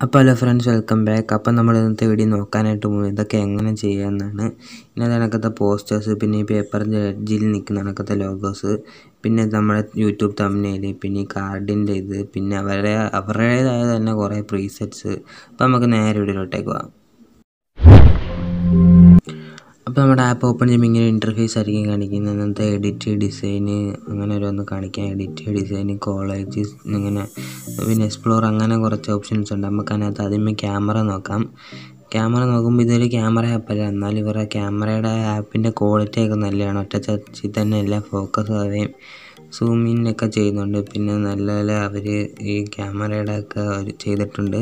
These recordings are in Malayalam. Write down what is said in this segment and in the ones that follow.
അപ്പോൾ ഹലോ ഫ്രണ്ട്സ് വെൽക്കം ബാക്ക് അപ്പം നമ്മൾ ഇന്നത്തെ വീഡിയോ നോക്കാനായിട്ട് പോകുന്നത് ഇതൊക്കെ എങ്ങനെ ചെയ്യാമെന്നാണ് പിന്നെ അതിനകത്തെ പോസ്റ്റേഴ്സ് പിന്നെ ഈ പേപ്പറിന്റെ എഡ്ജിൽ നിൽക്കുന്ന കണക്കത്തെ ലോഗോസ് പിന്നെ നമ്മുടെ യൂട്യൂബ് തമ്മിൽ പിന്നെ ഈ കാർഡിന്റെ ഇത് പിന്നെ അവരുടെ അവരുടേതായ തന്നെ കുറേ പ്രീസെറ്റ്സ് അപ്പോൾ നമുക്ക് നേരെ വീഡിയോയിലോട്ടേക്ക് പോകാം. അപ്പോൾ നമ്മുടെ ആപ്പ് ഓപ്പൺ ചെയ്യുമ്പോൾ ഇങ്ങനെ ഇന്റർഫേസ് ആയിരിക്കും കാണിക്കുന്നത്. ഇന്നത്തെ എഡിറ്റ് ഡിസൈന് അങ്ങനെ ഓരോന്ന് കാണിക്കാം. എഡിറ്റ് ഡിസൈന് കോളേജ് ഇങ്ങനെ പിന്നെ എക്സ്പ്ലോർ അങ്ങനെ കുറച്ച് ഓപ്ഷൻസ് ഉണ്ട്. നമുക്ക് അതിനകത്ത് ആദ്യമേ ക്യാമറ നോക്കാം. ക്യാമറ നോക്കുമ്പോൾ ഇതൊരു ക്യാമറ ആപ്പല്ല എന്നാലും ഇവരുടെ ക്യാമറയുടെ ആപ്പിന്റെ ക്വാളിറ്റി ഒക്കെ നല്ലതാണ്. ഒറ്റ ചർച്ചിൽ തന്നെ എല്ലാം ഫോക്കസ് ആവുകയും സൂമിങ്ങൊക്കെ ചെയ്യുന്നുണ്ട്. പിന്നെ നല്ല നല്ല അവർ ഈ ക്യാമറയുടെ ഒക്കെ ചെയ്തിട്ടുണ്ട്.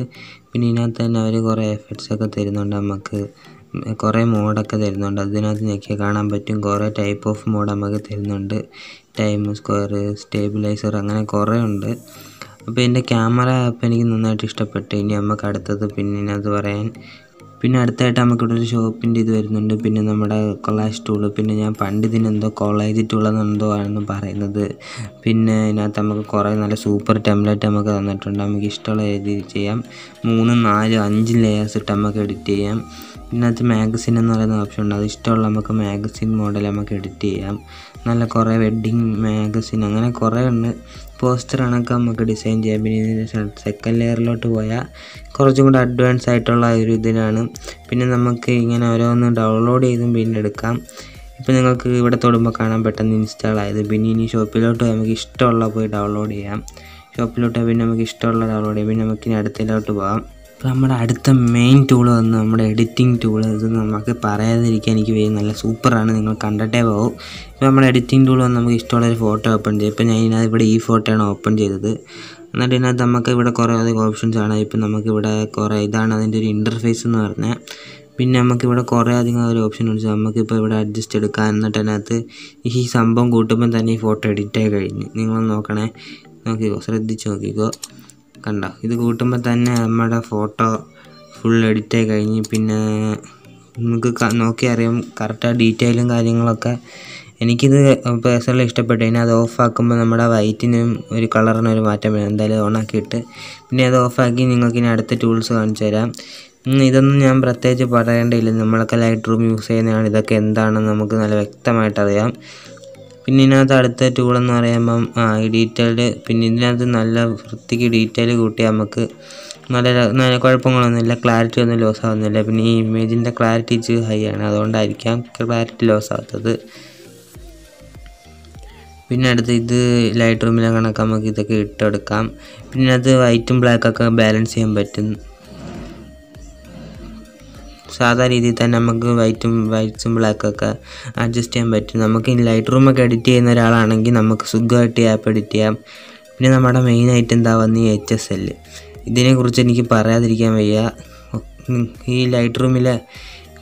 പിന്നെ ഇതിനകത്ത് തന്നെ അവർ കുറേ എഫക്ട്സ് ഒക്കെ തരുന്നുണ്ട് നമുക്ക്. കുറേ മോഡൊക്കെ തരുന്നുണ്ട്. അതിനകത്ത് ഞെക്കിയാൽ കാണാൻ പറ്റും കുറേ ടൈപ്പ് ഓഫ് മോഡ് നമുക്ക് തരുന്നുണ്ട്. ടൈം സ്ക്വയർ സ്റ്റേബിലൈസർ അങ്ങനെ കുറേ ഉണ്ട്. അപ്പോൾ എന്റെ ക്യാമറ ആപ്പ് എനിക്ക് നന്നായിട്ട് ഇഷ്ടപ്പെട്ടു. ഇനി നമുക്ക് അടുത്തത് പിന്നെ അത് പറയാൻ പിന്നെ അടുത്തായിട്ട് നമുക്കിവിടെ ഒരു ഷോപ്പിന്റെ ഇത് വരുന്നുണ്ട്. പിന്നെ നമ്മുടെ കൊളാഷ് ടൂൾ പിന്നെ ഞാൻ പണ്ട് ഇതിനെന്തോ കോളേജ് ടൂളെന്നെന്തോ ആണെന്ന് പറയുന്നത്. പിന്നെ ഇതിനകത്ത് നമുക്ക് കുറേ നല്ല സൂപ്പർ ടെംപ്ലേറ്റ് നമുക്ക് തന്നിട്ടുണ്ട്. നമുക്ക് ഇഷ്ടമുള്ള രീതി ചെയ്യാം. മൂന്ന് നാല് അഞ്ച് ലെയേഴ്സ് ഇട്ട് നമുക്ക് എഡിറ്റ് ചെയ്യാം. ഇതിനകത്ത് മാഗസിൻ എന്ന് പറയുന്ന ഓപ്ഷൻ ഉണ്ട്. അത് ഇഷ്ടമുള്ള നമുക്ക് മാഗസിൻ മോഡൽ നമുക്ക് എഡിറ്റ് ചെയ്യാം. നല്ല കുറേ വെഡ്ഡിങ് മാഗസിൻ അങ്ങനെ കുറേ ഉണ്ട്. പോസ്റ്റർ കണക്ക് നമുക്ക് ഡിസൈൻ ചെയ്യാം. പിന്നെ സെക്കൻഡ് ലെയറിലോട്ട് പോയാൽ കുറച്ചും കൂടെ അഡ്വാൻസ് ആയിട്ടുള്ള ഒരു ഇതിലാണ്. പിന്നെ നമുക്ക് ഇങ്ങനെ ഓരോന്ന് ഡൗൺലോഡ് ചെയ്തും പിന്നെ എടുക്കാം. ഇപ്പം നിങ്ങൾക്ക് ഇവിടെ തൊടുമ്പോൾ കാണാൻ പെട്ടെന്ന് ഇൻസ്റ്റാൾ ആയത്. പിന്നെ ഇനി ഷോപ്പിലോട്ട് നമുക്ക് ഇഷ്ടമുള്ള പോയി ഡൗൺലോഡ് ചെയ്യാം. ഷോപ്പിലോട്ട് പിന്നെ നമുക്ക് ഇഷ്ടമുള്ള ഡൗൺലോഡ് ചെയ്യാം. പിന്നെ നമുക്ക് ഇനി അടുത്തതിലോട്ട് പോകാം അപ്പോൾ നമ്മുടെ അടുത്ത മെയിൻ ടൂൾ വന്ന് നമ്മുടെ എഡിറ്റിംഗ് ടൂൾ ഇത് നമുക്ക് പറയാതിരിക്കാൻ എനിക്ക് വയ്യ. നല്ല സൂപ്പറാണ് നിങ്ങൾ കണ്ടിട്ടേ പോകും ഇപ്പോൾ നമ്മുടെ എഡിറ്റിംഗ് ടൂൾ വന്ന് നമുക്ക് ഇഷ്ടമുള്ള ഒരു ഫോട്ടോ ഓപ്പൺ ചെയ്യും. ഇപ്പോൾ ഞാൻ ഇതിനകത്ത് ഇവിടെ ഈ ഫോട്ടോയാണ് ഓപ്പൺ ചെയ്തത്. എന്നിട്ട് ഇതിനകത്ത് നമുക്ക് ഇവിടെ കുറേ അധികം ഓപ്ഷൻസ് ആണ്. ഇപ്പം നമുക്കിവിടെ കുറേ ഇതാണ് അതിന്റെ ഒരു ഇന്റർഫേസ് എന്ന് പറഞ്ഞാൽ പിന്നെ നമുക്കിവിടെ കുറേ അധികം ഒരു ഓപ്ഷൻ ഉണ്ട്. നമുക്കിപ്പോൾ ഇവിടെ അഡ്ജസ്റ്റ് എടുക്കാൻ എന്നിട്ട് അതിനകത്ത് ഈ സംഭവം കൂട്ടുമ്പോൾ തന്നെ ഈ ഫോട്ടോ എഡിറ്റ് ആയി കഴിഞ്ഞ്. നിങ്ങൾ നോക്കണേ. നോക്കിക്കോ. ശ്രദ്ധിച്ച് നോക്കിക്കോ. കണ്ടോ? ഇത് കൂട്ടുമ്പോൾ തന്നെ നമ്മുടെ ഫോട്ടോ ഫുൾ എഡിറ്റ് ആയി കഴിഞ്ഞ്. പിന്നെ നമുക്ക് നോക്കി അറിയാം കറക്റ്റ് ഡീറ്റെയിലും കാര്യങ്ങളൊക്കെ എനിക്കിത് പേഴ്സണലി ഇഷ്ടപ്പെട്ടു. ഇനി അത് ഓഫാക്കുമ്പോൾ നമ്മുടെ വൈറ്റിനും ഒരു കളറിനും ഒരു മാറ്റം വരും. എന്തായാലും ഓണാക്കിയിട്ട് പിന്നെ അത് ഓഫാക്കി നിങ്ങൾക്ക് ഇനി അടുത്ത ടൂൾസ് കാണിച്ചു തരാം. ഇതൊന്നും ഞാൻ പ്രത്യേകിച്ച് പറയേണ്ടിയില്ല നമ്മളൊക്കെ ലൈറ്റ് റൂം യൂസ് ചെയ്യുന്നതാണ്. ഇതൊക്കെ എന്താണെന്ന് നമുക്ക് നല്ല വ്യക്തമായിട്ട് അറിയാം. പിന്നെ ഇതിനകത്ത് അടുത്ത ടൂൾ എന്ന് പറയുമ്പം ഈ ഡീറ്റെയിൽഡ് പിന്നെ ഇതിനകത്ത് നല്ല വൃത്തിക്ക് ഡീറ്റെയിൽ കൂട്ടി നമുക്ക് നല്ല നല്ല കുഴപ്പങ്ങളൊന്നുമില്ല. ക്ലാരിറ്റി ഒന്നും ലോസ് ആവുന്നില്ല. പിന്നെ ഈ ഇമേജിന്റെ ക്ലാരിറ്റി ഇച്ച് ഹൈ ആണ്. അതുകൊണ്ടായിരിക്കാം ക്ലാരിറ്റി ലോസ് ആവാത്തത് പിന്നെ അടുത്ത് ഇത് ലൈറ്റ് റൂമിലെ കണക്ക് നമുക്ക് ഇതൊക്കെ ഇട്ടെടുക്കാം. പിന്നെ അത് വൈറ്റും ബ്ലാക്കൊക്കെ ബാലൻസ് ചെയ്യാൻ പറ്റും. സാധാ രീതിയിൽ തന്നെ നമുക്ക് വൈറ്റും വൈറ്റ്സും ബ്ലാക്കൊക്കെ അഡ്ജസ്റ്റ് ചെയ്യാൻ പറ്റും. നമുക്ക് ഈ ലൈറ്റ് റൂമൊക്കെ എഡിറ്റ് ചെയ്യുന്ന ഒരാളാണെങ്കിൽ നമുക്ക് സുഖമായിട്ട് ആപ്പ് എഡിറ്റ് ചെയ്യാം. പിന്നെ നമ്മുടെ മെയിൻ ആയിട്ട് എന്താ വന്ന് ഈ എച്ച് എസ് എൽ ഇതിനെക്കുറിച്ച് എനിക്ക് പറയാതിരിക്കാൻ വയ്യ. ഈ ലൈറ്റ് റൂമിലെ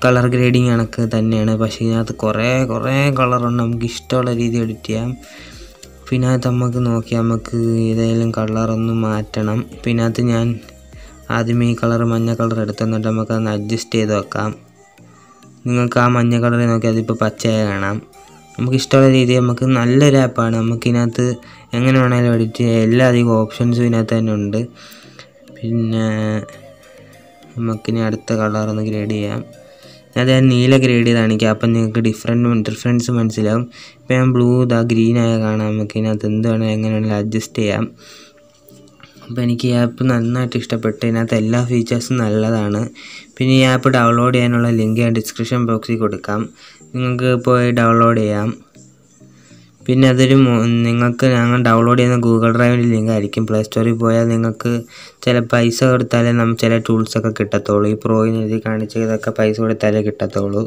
കളർ ഗ്രേഡിങ് കണക്ക് തന്നെയാണ്. പക്ഷേ ഇതിനകത്ത് കുറേ കുറേ കളറുണ്ട് നമുക്ക് ഇഷ്ടമുള്ള രീതി എഡിറ്റ് ചെയ്യാം. പിന്നെ അത് നമുക്ക് നോക്കിയാൽ നമുക്ക് ഏതെങ്കിലും കളറൊന്നും മാറ്റണം. പിന്നെ അത് ഞാൻ ആദ്യമേ ഈ കളർ മഞ്ഞ കളർ എടുത്തെന്നിട്ട് നമുക്കതൊന്ന് അഡ്ജസ്റ്റ് ചെയ്ത് വെക്കാം. നിങ്ങൾക്ക് ആ മഞ്ഞ കളറിൽ നോക്കി അതിപ്പോൾ പച്ചയായി കാണാം. നമുക്ക് ഇഷ്ടമുള്ള രീതി നമുക്ക് നല്ലൊരു ആപ്പാണ് നമുക്കിതിനകത്ത് എങ്ങനെ വേണമെങ്കിലും എഡിറ്റ് ചെയ്യാം. എല്ലാ അധികം ഓപ്ഷൻസും ഇതിനകത്ത് തന്നെ ഉണ്ട്. പിന്നെ നമുക്കിനി അടുത്ത കളർ ഒന്ന് ഗ്രേഡ് ചെയ്യാം. ഞാൻ നീല ഗ്രേഡ് ചെയ്ത് കാണിക്കാം അപ്പം നിങ്ങൾക്ക് ഡിഫറെന്റ് ഡിഫറൻസ് മനസ്സിലാവും. ഇപ്പം ഞാൻ ബ്ലൂ ഇതാ ആയ കാണാം. നമുക്ക് ഇതിനകത്ത് എന്ത് വേണമെങ്കിലും എങ്ങനെ വേണമെങ്കിലും അഡ്ജസ്റ്റ് ചെയ്യാം. അപ്പോൾ എനിക്ക് ഈ ആപ്പ് നന്നായിട്ട് ഇഷ്ടപ്പെട്ടു. ഇതിനകത്ത് എല്ലാ ഫീച്ചേഴ്സും നല്ലതാണ്. പിന്നെ ഈ ആപ്പ് ഡൗൺലോഡ് ചെയ്യാനുള്ള ലിങ്ക് ഞാൻ ഡിസ്ക്രിപ്ഷൻ ബോക്സിൽ കൊടുക്കാം. നിങ്ങൾക്ക് പോയി ഡൗൺലോഡ് ചെയ്യാം. പിന്നെ അതൊരു നിങ്ങൾക്ക് ഞങ്ങൾ ഡൗൺലോഡ് ചെയ്യുന്ന ഗൂഗിൾ ഡ്രൈവിന്റെ ലിങ്ക് ആയിരിക്കും. പ്ലേ സ്റ്റോറിൽ പോയാൽ നിങ്ങൾക്ക് ചില പൈസ കൊടുത്താലേ നമുക്ക് ചില ടൂൾസൊക്കെ കിട്ടത്തുള്ളൂ. ഈ പ്രോയിന് എഴുതി കാണിച്ച ഇതൊക്കെ പൈസ കൊടുത്താലേ കിട്ടത്തുള്ളൂ.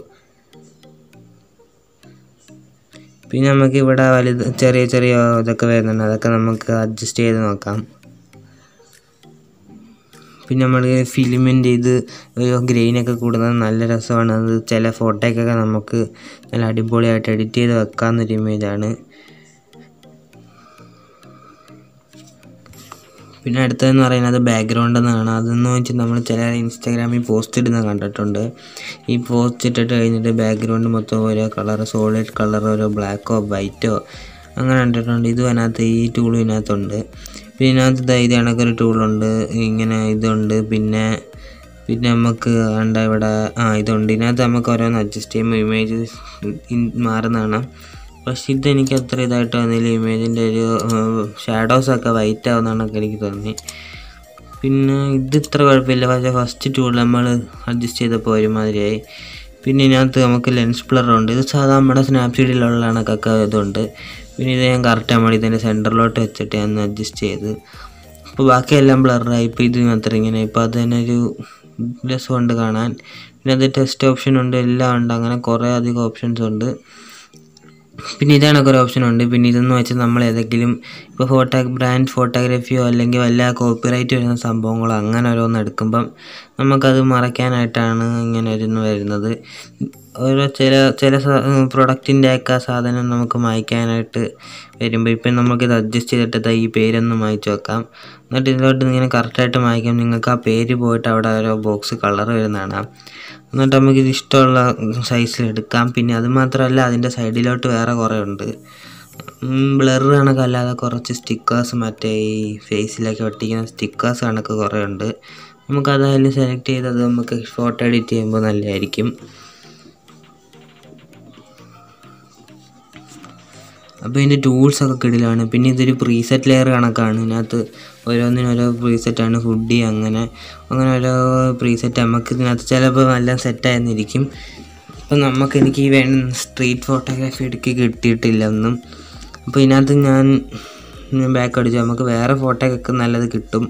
പിന്നെ നമുക്ക് ഇവിടെ വലുത് ചെറിയ ചെറിയ ഇതൊക്കെ വരുന്നുണ്ട്. അതൊക്കെ നമുക്ക് അഡ്ജസ്റ്റ് ചെയ്ത് നോക്കാം. പിന്നെ നമ്മൾ ഫിലിമിന്റെ ഇത് ഗ്രെയിനൊക്കെ കൂടുന്നത് നല്ല രസമാണ്. അത് ചില ഫോട്ടോയ്ക്കൊക്കെ നമുക്ക് നല്ല അടിപൊളിയായിട്ട് എഡിറ്റ് ചെയ്ത് വെക്കാവുന്നൊരു ഇമേജാണ് പിന്നെ അടുത്തതെന്ന് പറയുന്നത് ബാക്ക്ഗ്രൗണ്ട് എന്നാണ്. അതെന്ന് വെച്ചാൽ നമ്മൾ ചില ഇൻസ്റ്റാഗ്രാമിൽ പോസ്റ്റ് ഇടുന്ന കണ്ടിട്ടുണ്ട്. ഈ പോസ്റ്റ് ഇട്ടിട്ട് കഴിഞ്ഞിട്ട് ബാക്ക്ഗ്രൗണ്ട് മൊത്തം ഓരോ കളർ സോളിഡ് കളർ ഓരോ ബ്ലാക്കോ വൈറ്റോ അങ്ങനെ കണ്ടിട്ടുണ്ട്. ഇതും അതിനകത്ത് ഈ ടൂളും ഇതിനകത്തുണ്ട്. പിന്നെ ഇതിനകത്ത് ഇത് കണക്കൊരു ടൂളുണ്ട് ഇങ്ങനെ ഇതുണ്ട്. പിന്നെ പിന്നെ നമുക്ക് കണ്ട ഇവിടെ ആ ഇതുണ്ട്. ഇതിനകത്ത് നമുക്ക് ഓരോന്ന് അഡ്ജസ്റ്റ് ചെയ്യുമ്പോൾ ഇമേജ് മാറുന്നതാണ്. പക്ഷെ ഇതെനിക്ക് അത്ര ഇതായിട്ട് വന്നില്ല ഇമേജിന്റെ ഒരു ഷാഡോസൊക്കെ വൈറ്റ് ആവുന്നതാണൊക്കെ എനിക്ക് തോന്നി. പിന്നെ ഇത് ഇത്ര കുഴപ്പമില്ല. പക്ഷേ ഫസ്റ്റ് ടൂൾ നമ്മൾ അഡ്ജസ്റ്റ് ചെയ്തപ്പോൾ ഒരുമാതിരിയായി. പിന്നെ ഇതിനകത്ത് നമുക്ക് ലെൻസ് ബ്ലർ ഉണ്ട്. ഇത് സാധാരണ നമ്മുടെ സ്നാപ്സീഡിലുള്ള കണക്കൊക്കെ ഇതുണ്ട്. പിന്നെ ഇത് ഞാൻ കറക്റ്റ് നമ്മൾ ഇതിന്റെ സെന്ററിലോട്ട് വെച്ചിട്ട് ഞാൻ അഡ്ജസ്റ്റ് ചെയ്ത്. അപ്പോൾ ബാക്കിയെല്ലാം ബ്ലറായി ഇപ്പോൾ ഇത് മാത്രം ഇങ്ങനെ. ഇപ്പോൾ അത് തന്നെ ഒരു രസമുണ്ട് കാണാൻ. പിന്നെ അത് ടെസ്റ്റ് ഓപ്ഷൻ ഉണ്ട്. എല്ലാം ഉണ്ട്. അങ്ങനെ കുറേ അധികം ഓപ്ഷൻസ് ഉണ്ട്. പിന്നെ ഇതാണ് കുറേ ഓപ്ഷൻ ഉണ്ട്. പിന്നെ ഇതെന്ന് വെച്ചാൽ നമ്മൾ ഏതെങ്കിലും ഇപ്പോൾ ഫോട്ടോ ബ്രാൻഡ് ഫോട്ടോഗ്രാഫിയോ അല്ലെങ്കിൽ വല്ല കോപ്പിറൈറ്റ് വരുന്ന സംഭവങ്ങളോ അങ്ങനെ ഓരോന്ന് എടുക്കുമ്പം നമുക്കത് മറയ്ക്കാനായിട്ടാണ് ഇങ്ങനെ ഇരുന്ന് വരുന്നത്. ഓരോ ചില ചില പ്രൊഡക്റ്റിന്റെ ഒക്കെ സാധനം നമുക്ക് മായ്ക്കാനായിട്ട് വരുമ്പോൾ ഇപ്പം നമുക്കിത് അഡ്ജസ്റ്റ് ചെയ്തിട്ട് ഈ പേരൊന്ന് മായ്ച്ചു വെക്കാം. എന്നിട്ട് ഇതിലോട്ട് ഇങ്ങനെ കറക്റ്റായിട്ട് മായ്ക്കാം നിങ്ങൾക്ക് ആ പേര് പോയിട്ട് അവിടെ ഓരോ ബോക്സ് കളർ വരുന്നതാണ്. എന്നിട്ട് നമുക്ക് ഇത് ഇഷ്ടമുള്ള സൈസിൽ എടുക്കാം. പിന്നെ അത് മാത്രമല്ല അതിന്റെ സൈഡിലോട്ട് വേറെ കുറേ ഉണ്ട്. ബ്ലർ കണക്കല്ലാതെ കുറച്ച് സ്റ്റിക്കേഴ്സ് മറ്റേ ഈ ഫേസിലൊക്കെ ഒട്ടിക്കുന്ന സ്റ്റിക്കേഴ്സ് കണക്ക് കുറേ ഉണ്ട്. നമുക്കതായാലും സെലക്ട് ചെയ്ത് അത് നമുക്ക് ഫോട്ടോ എഡിറ്റ് ചെയ്യുമ്പോൾ നല്ലതായിരിക്കും. അപ്പോൾ ഇതിന്റെ ടൂൾസൊക്കെ കിടിലാണ്. പിന്നെ ഇതൊരു പ്രീസെറ്റ് ലെയർ കണക്കാണ്. ഇതിനകത്ത് ഓരോന്നിനും ഓരോ പ്രീസെറ്റാണ് ഫുഡി അങ്ങനെ അങ്ങനെ ഓരോ പ്രീസെറ്റ് നമുക്ക് ഇതിനകത്ത് ചിലപ്പോൾ നല്ല സെറ്റായിരുന്നിരിക്കും അപ്പം നമുക്ക് എനിക്ക് ഈ വേണ്ട സ്ട്രീറ്റ് ഫോട്ടോഗ്രാഫി എടുക്കി കിട്ടിയിട്ടില്ല ഒന്നും. അപ്പോൾ ഇതിനകത്ത് ഞാൻ ബാക്ക് അടിച്ചു. നമുക്ക് വേറെ ഫോട്ടോയൊക്കെ നല്ലത് കിട്ടും.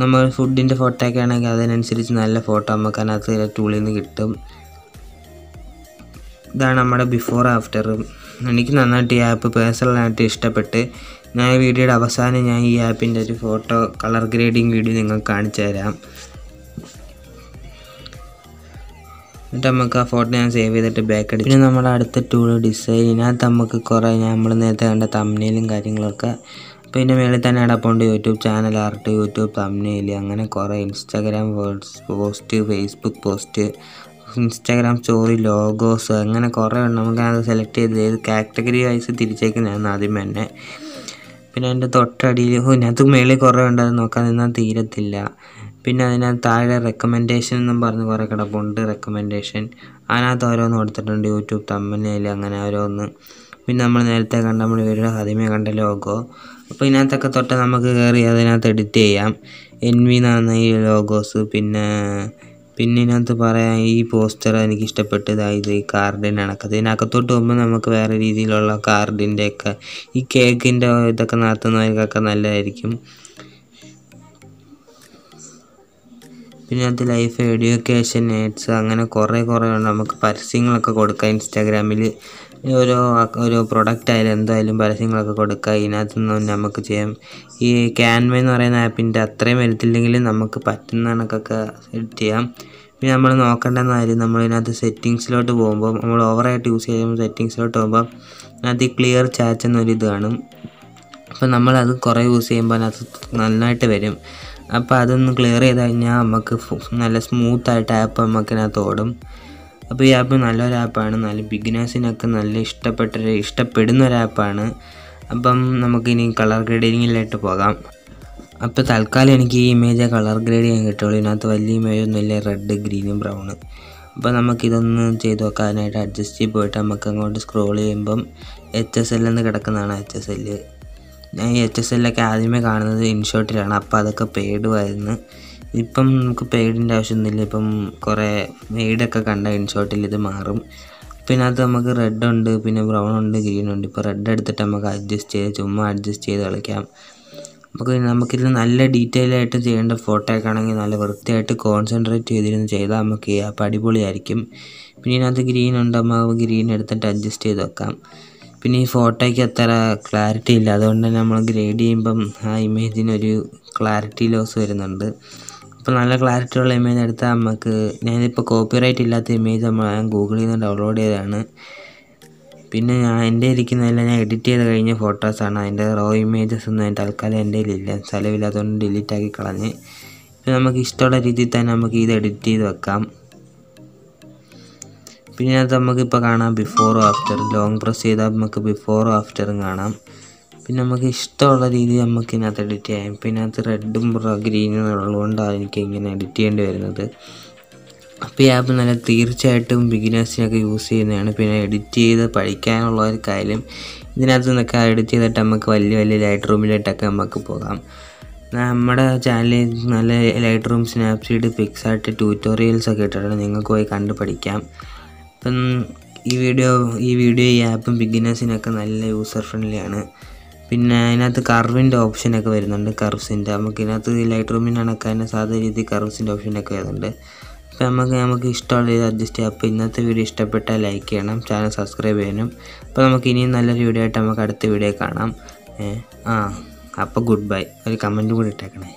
നമ്മൾ ഫുഡിന്റെ ഫോട്ടോയൊക്കെ ആണെങ്കിൽ അതിനനുസരിച്ച് നല്ല ഫോട്ടോ നമുക്ക് അതിനകത്ത് ടൂളിൽ നിന്ന് കിട്ടും. ഇതാണ് നമ്മുടെ ബിഫോർ ആഫ്റ്റർ എനിക്ക് നന്നായിട്ട് ഈ ആപ്പ് പേഴ്സണലായിട്ട് ഇഷ്ടപ്പെട്ട് ഞാൻ ഈ വീഡിയോയുടെ അവസാനം ഞാൻ ഈ ആപ്പിന്റെ ഒരു ഫോട്ടോ കളർ ഗ്രേഡിംഗ് വീഡിയോ നിങ്ങൾക്ക് കാണിച്ചു തരാം. എന്നിട്ട് നമുക്ക് ആ ഫോട്ടോ ഞാൻ സേവ് ചെയ്തിട്ട് ബാക്ക് അടിച്ചു പിന്നെ നമ്മുടെ അടുത്ത ടൂൾ ഡിസൈൻ ഇതിനകത്ത് നമുക്ക് കുറേ നമ്മൾ നേരത്തെ കണ്ട തമ്മിലും കാര്യങ്ങളൊക്കെ അപ്പോൾ ഇതിന്റെ മേളിൽ തന്നെ അടപ്പുണ്ട് യൂട്യൂബ് ചാനൽ ആർട്ട് യൂട്യൂബ് തമ്മിൽ അങ്ങനെ കുറേ Instagram post Facebook post Instagram story logos അങ്ങനെ കുറേ ഉണ്ട്. നമുക്ക് അത് സെലക്ട് ചെയ്ത് ഏത് കാറ്റഗറി വൈസ് തിരിച്ചേക്കുന്നതാണ് ആദ്യം തന്നെ. പിന്നെ അതിന്റെ തൊട്ടടിയിൽ ഇതിനകത്ത് മേളിൽ കുറേ ഉണ്ട്. അത് നോക്കാൻ നിന്നാൽ തീരത്തില്ല. പിന്നെ അതിനകത്ത് താഴെ റെക്കമെൻഡേഷൻ എന്നും പറഞ്ഞ് കുറേ കിടപ്പുണ്ട്. റെക്കമെൻഡേഷൻ അതിനകത്ത് ഓരോന്ന് കൊടുത്തിട്ടുണ്ട്. യൂട്യൂബ് തമ്മനയിൽ അങ്ങനെ ഓരോന്ന്. പിന്നെ നമ്മൾ നേരത്തെ കണ്ട നമ്മൾ ഇവരുടെ ആദ്യമേ കണ്ട ലോഗോ അപ്പോൾ ഇതിനകത്തൊക്കെ തൊട്ട് നമുക്ക് കയറി അതിനകത്ത് എഡിറ്റ് ചെയ്യാം. എൻ വി എന്നാണ് ഈ ലോഗോസ് പിന്നെ പിന്നെ ഇതിനകത്ത് പറയാം ഈ പോസ്റ്റർ എനിക്ക് ഇഷ്ടപ്പെട്ടതായത് ഈ കാർഡിന്റെ അതിനകത്തോട്ട് പോകുമ്പോൾ നമുക്ക് വേറെ രീതിയിലുള്ള കാർഡിന്റെ ഒക്കെ ഈ കേക്കിന്റെ ഇതൊക്കെ നടത്തുന്നവർക്കൊക്കെ നല്ലതായിരിക്കും. പിന്നെ അത് ലൈഫ് എഡ്യൂക്കേഷൻ നേറ്റ്സ് അങ്ങനെ കുറേ കുറേ ഉണ്ട്. നമുക്ക് പരസ്യങ്ങളൊക്കെ കൊടുക്കാം ഇൻസ്റ്റാഗ്രാമിൽ ഓരോ ഒരു പ്രൊഡക്റ്റ് ആയാലും എന്തായാലും പരസ്യങ്ങളൊക്കെ കൊടുക്കുക. ഇതിനകത്ത് നിന്ന് നമുക്ക് ചെയ്യാം ഈ ക്യാൻവ എന്ന് പറയുന്ന ആപ്പിന്റെ അത്രയും വരത്തില്ലെങ്കിലും നമുക്ക് പറ്റുന്ന കണക്കൊക്കെ സെറ്റ് ചെയ്യാം. പിന്നെ നമ്മൾ നോക്കേണ്ടെന്ന കാര്യം നമ്മളിതിനകത്ത് സെറ്റിങ്സിലോട്ട് പോകുമ്പോൾ നമ്മൾ ഓവറായിട്ട് യൂസ് ചെയ്യുമ്പോൾ സെറ്റിങ്സിലോട്ട് പോകുമ്പോൾ അതിനകത്ത് ഈ ക്ലിയർ ചാച്ച് എന്നൊരിത് കാണും. അപ്പോൾ നമ്മളത് കുറേ യൂസ് ചെയ്യുമ്പോൾ അതിനകത്ത് നന്നായിട്ട് വരും. അപ്പോൾ അതൊന്ന് ക്ലിയർ ചെയ്ത് കഴിഞ്ഞാൽ നമുക്ക് നല്ല സ്മൂത്തായിട്ട് ആപ്പ് നമുക്കിനകത്ത് ഓടും. അപ്പോൾ ഈ ആപ്പ് നല്ലൊരു ആപ്പാണ് നല്ല ബിഗിനേഴ്സിനൊക്കെ നല്ല ഇഷ്ടപ്പെട്ട ഇഷ്ടപ്പെടുന്ന ഒരു ആപ്പാണ് അപ്പം നമുക്കിനി കളർ ഗ്രേഡിങ്ങിലായിട്ട് പോകാം. അപ്പോൾ തൽക്കാലം എനിക്ക് ഈ ഇമേജ് കളർ ഗ്രേഡ് ചെയ്യാൻ കിട്ടുള്ളൂ. ഇതിനകത്ത് വലിയ ഇമേജ് ഒന്നുമില്ല. റെഡ് ഗ്രീനും ബ്രൗണ് അപ്പോൾ നമുക്കിതൊന്ന് ചെയ്ത് നോക്കാനായിട്ട് അഡ്ജസ്റ്റ് ചെയ്ത് പോയിട്ട് നമുക്ക് അങ്ങോട്ട് സ്ക്രോൾ ചെയ്യുമ്പം എച്ച് എസ് എൽ എന്ന് കിടക്കുന്നതാണ് എച്ച് എസ് എല്ല് ഞാൻ ഈ എച്ച് എസ് എല്ലൊക്കെ ആദ്യമേ കാണുന്നത് ഇൻഷോട്ടിലാണ് അപ്പോൾ അതൊക്കെ പെയ്ഡുമായിരുന്നു ഇപ്പം നമുക്ക് പെയ്ഡിന്റെ ആവശ്യമൊന്നുമില്ല. ഇപ്പം കുറേ മെയ്ഡൊക്കെ കണ്ട ഇൻഷോട്ടിൽ ഇത് മാറും. പിന്നെ അത് നമുക്ക് റെഡ് ഉണ്ട് പിന്നെ ബ്രൗൺ ഉണ്ട് ഗ്രീൻ ഉണ്ട്. ഇപ്പോൾ റെഡ് എടുത്തിട്ട് നമുക്ക് അഡ്ജസ്റ്റ് ചെയ്ത് ചുമ്മാ അഡ്ജസ്റ്റ് ചെയ്ത് കളിക്കാം. നമുക്ക് നമുക്കിത് നല്ല ഡീറ്റെയിൽ ആയിട്ട് ചെയ്യേണ്ട ഫോട്ടോ ഒക്കെ ആണെങ്കിൽ നല്ല വൃത്തിയായിട്ട് കോൺസെൻട്രേറ്റ് ചെയ്തിരുന്ന് ചെയ്താൽ നമുക്ക് ഈ അടിപൊളിയായിരിക്കും. പിന്നെ ഇതിനകത്ത് ഗ്രീൻ ഉണ്ട് നമുക്ക് ഗ്രീൻ എടുത്തിട്ട് അഡ്ജസ്റ്റ് ചെയ്ത് വെക്കാം. പിന്നെ ഈ ഫോട്ടോയ്ക്ക് അത്ര ക്ലാരിറ്റി ഇല്ല. അതുകൊണ്ട് തന്നെ നമ്മൾ ഗ്രേഡ് ചെയ്യുമ്പം ആ ഇമേജിനൊരു ക്ലാരിറ്റി ലോസ് വരുന്നുണ്ട്. അപ്പോൾ നല്ല ക്ലാരിറ്റി ഉള്ള ഇമേജ് എടുത്താൽ നമുക്ക് ഞാനിപ്പോൾ കോപ്പിറൈറ്റ് ഇല്ലാത്ത ഇമേജ് നമ്മൾ ഗൂഗിളിൽ നിന്ന് ഡൗൺലോഡ് ചെയ്തതാണ്. പിന്നെ ഞാൻ എന്റെ ഇരിക്കുന്നതെല്ലാം ഞാൻ എഡിറ്റ് ചെയ്ത് കഴിഞ്ഞ ഫോട്ടോസാണ് അതിന്റെ റോ ഇമേജസ് ഒന്നും തൽക്കാലം എന്റെ കയ്യിലില്ല സ്ഥലമില്ലാത്തതുകൊണ്ട് ഡിലീറ്റ് ആക്കി കളഞ്ഞ്. പിന്നെ നമുക്ക് ഇഷ്ടമുള്ള രീതിയിൽ തന്നെ നമുക്ക് ഇത് എഡിറ്റ് ചെയ്ത് വെക്കാം. പിന്നെ അത് നമുക്കിപ്പോൾ കാണാം ബിഫോറും ആഫ്റ്റർ ലോങ് പ്രസ് ചെയ്താൽ നമുക്ക് ബിഫോറും ആഫ്റ്ററും കാണാം. പിന്നെ നമുക്ക് ഇഷ്ടമുള്ള രീതിയിൽ നമുക്ക് ഇതിനകത്ത് എഡിറ്റ് ചെയ്യാം. പിന്നെ അത് റെഡും ഗ്രീനും ഉള്ളതുകൊണ്ടാണ് എനിക്ക് ഇങ്ങനെ എഡിറ്റ് ചെയ്യേണ്ടി വരുന്നത്. അപ്പോൾ ഈ ആപ്പ് നല്ല തീർച്ചയായിട്ടും ബിഗിനേഴ്സിനൊക്കെ യൂസ് ചെയ്യുന്നതാണ്. പിന്നെ എഡിറ്റ് ചെയ്ത് പഠിക്കാനുള്ളവർക്കായാലും ഇതിനകത്ത് നിന്നൊക്കെ എഡിറ്റ് ചെയ്തിട്ട് നമുക്ക് വലിയ വലിയ ലൈറ്റ് റൂമിലായിട്ടൊക്കെ നമുക്ക് പോകാം. നമ്മുടെ ചാനലിൽ നല്ല ലൈറ്റ് റൂം സ്നാപ്സീഡ് ഫിക്സായിട്ട് ട്യൂട്ടോറിയൽസ് ഒക്കെ ഇട്ടിട്ടുണ്ട്. നിങ്ങൾക്ക് പോയി കണ്ട് പഠിക്കാം. അപ്പം ഈ വീഡിയോ ഈ വീഡിയോ ഈ ആപ്പും ബിഗിനേഴ്സിനൊക്കെ നല്ല യൂസർ ഫ്രണ്ട്ലി ആണ്. പിന്നെ അതിനകത്ത് കർവിന്റെ ഓപ്ഷനൊക്കെ വരുന്നുണ്ട് കർവ്സിന്റെ നമുക്ക് ഇതിനകത്ത് ലൈറ്റ് റൂമിന് കണക്കാൻ സാധാരണ രീതിയിൽ കർവ്സിന്റെ ഓപ്ഷനൊക്കെ വരുന്നുണ്ട്. അപ്പോൾ നമുക്ക് നമുക്ക് ഇഷ്ടമുള്ള ഇത് അഡ്ജസ്റ്റ് ചെയ്യാം. അപ്പോൾ ഇന്നത്തെ വീഡിയോ ഇഷ്ടപ്പെട്ടാൽ ലൈക്ക് ചെയ്യണം ചാനൽ സബ്സ്ക്രൈബ് ചെയ്യണം. അപ്പോൾ നമുക്ക് ഇനിയും നല്ലൊരു വീഡിയോ ആയിട്ട് നമുക്ക് അടുത്ത വീഡിയോ കാണാം. ആ അപ്പോൾ ഗുഡ് ബൈ ഒരു കമന്റും കൂടി ഇട്ടേക്കണേ.